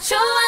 좋아.